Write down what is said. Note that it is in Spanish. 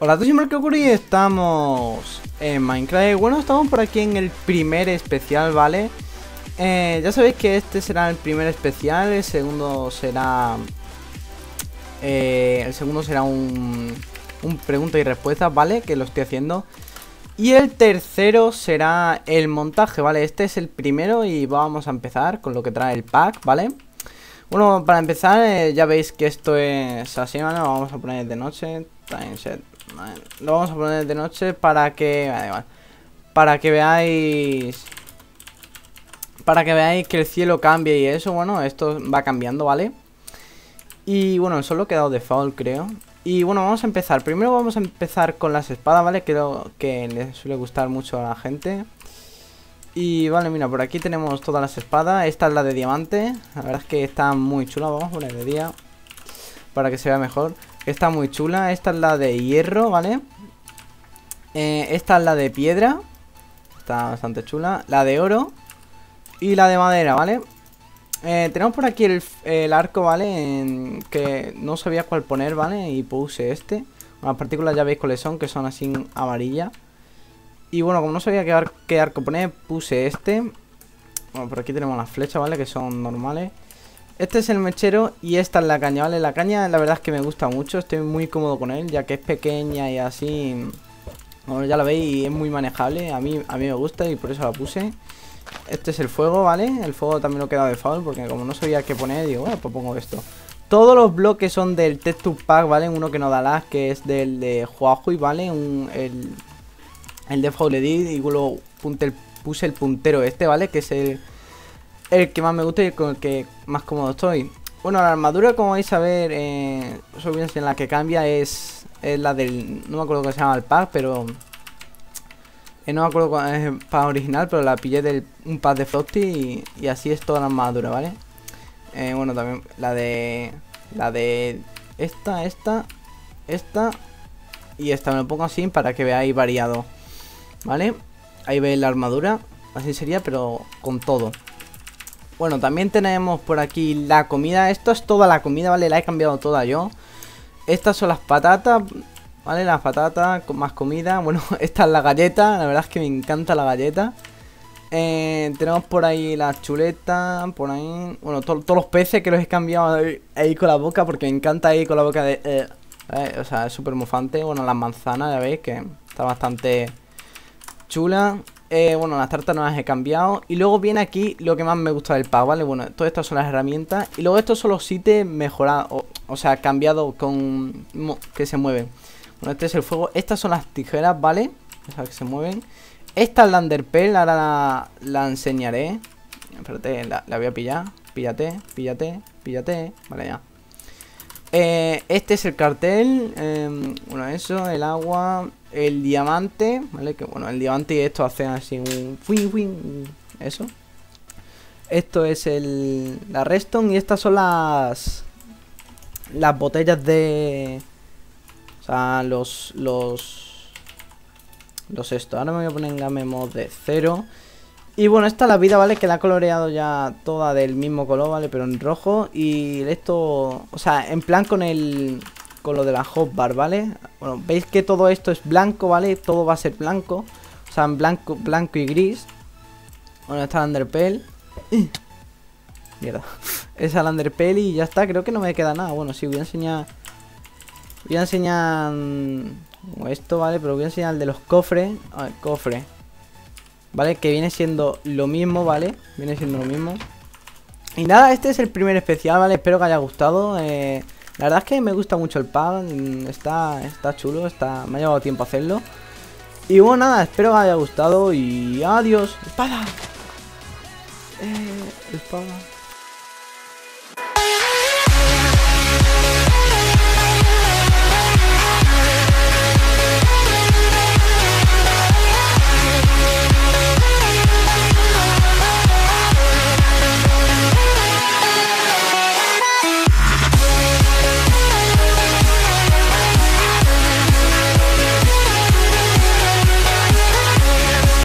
Hola a todos, soy y estamos en Minecraft Bueno, estamos por aquí en el primer especial, ¿vale? Eh, ya sabéis que este será el primer especial, el segundo será... Eh, el segundo será un, un pregunta y respuesta, ¿vale? Que lo estoy haciendo Y el tercero será el montaje, ¿vale? Este es el primero y vamos a empezar con lo que trae el pack, ¿vale? Bueno, para empezar, eh, ya veis que esto es así, ¿vale? Vamos a poner de noche, time set lo vamos a poner de noche para que... Para que veáis... Para que veáis que el cielo cambie y eso, bueno, esto va cambiando, ¿vale? Y bueno, solo ha quedado default, creo. Y bueno, vamos a empezar. Primero vamos a empezar con las espadas, ¿vale? Creo que les suele gustar mucho a la gente. Y vale, mira, por aquí tenemos todas las espadas. Esta es la de diamante. La verdad es que está muy chula. Vamos a poner de día Para que se vea mejor Está muy chula. Esta es la de hierro, ¿vale? Eh, esta es la de piedra. Está bastante chula. La de oro. Y la de madera, ¿vale? Eh, tenemos por aquí el, arco, ¿vale? que no sabía cuál poner, ¿vale? Y puse este. Las partículas ya veis cuáles son, que son así amarillas. Y bueno, como no sabía qué arco poner, puse este. Bueno, por aquí tenemos las flechas, ¿vale? Que son normales. Este es el mechero y esta es la caña, ¿vale? La caña la verdad es que me gusta mucho, estoy muy cómodo con él, ya que es pequeña y así... Bueno, ya la veis y es muy manejable, a mí, a mí me gusta y por eso la puse. Este es el fuego, ¿vale? El fuego también lo he quedado de foul porque como no sabía qué poner, digo, bueno, pues pongo esto. Todos los bloques son del Texture Pack, ¿vale? Uno que no da lag, que es del de Huawei, ¿vale? Un, el, el de Foul Edit y luego puse el puntero este, ¿vale? Que es el el que más me gusta y con el que más cómodo estoy. Bueno, la armadura, como vais a ver, eh, en la que cambia es, la del... No me acuerdo cómo se llama el pack, pero... Eh, no me acuerdo cuál es el pack original, pero la pillé del un pack de Frosty y, así es toda la armadura, ¿vale? Eh, bueno, también la de... La de... Esta, esta, esta y esta. Me lo pongo así para que veáis variado, ¿vale? Ahí veis la armadura, así sería, pero con todo. Bueno, también tenemos por aquí la comida. Esto es toda la comida, ¿vale? La he cambiado toda yo. Estas son las patatas, ¿vale? Las patatas con más comida. Bueno, esta es la galleta. La verdad es que me encanta la galleta. Eh, tenemos por ahí las chuletas, por ahí... Bueno, todos los peces que los he cambiado ahí, con la boca porque me encanta ahí con la boca de... Eh, eh, o sea, es súper mufante. Bueno, las manzanas, ya veis que está bastante chula. Eh, bueno, las tartas no las he cambiado. Y luego viene aquí lo que más me gusta del pack, ¿vale? Bueno, todas estas son las herramientas. Y luego estos son los ítems mejorados o, sea, cambiado con... que se mueven. Bueno, este es el fuego. Estas son las tijeras, ¿vale? Esas que se mueven. Esta es la underpell, ahora la, enseñaré. Espérate, la, la voy a pillar. Píllate, píllate, píllate. Vale, ya eh, este es el cartel. Em, bueno, eso, el agua, el diamante, ¿vale? Que bueno, el diamante y esto hace así un... Eso. Esto es el... La redstone y estas son las... Las botellas de... O sea, los... Los... Los esto. Ahora me voy a poner en game mode de cero. Y bueno, esta es la vida, ¿vale? Que la ha coloreado ya toda del mismo color, ¿vale? Pero en rojo y esto... O sea, en plan con el... Con lo de la hotbar, ¿vale? Bueno, veis que todo esto es blanco, ¿vale? Todo va a ser blanco O sea, en blanco, blanco y gris Bueno, está el underpell Mierda Esa el underpell y ya está Creo que no me queda nada Bueno, sí, voy a enseñar Voy a enseñar Esto, ¿vale? Pero voy a enseñar el de los cofres A ver, cofre ¿vale? Que viene siendo lo mismo, ¿vale? Viene siendo lo mismo. Y nada, este es el primer especial, ¿vale? Espero que haya gustado. Eh, la verdad es que me gusta mucho el pad. Está, está chulo, está, me ha llevado tiempo hacerlo. Y bueno, nada, espero que haya gustado y adiós. ¡Espada! Eh, espada.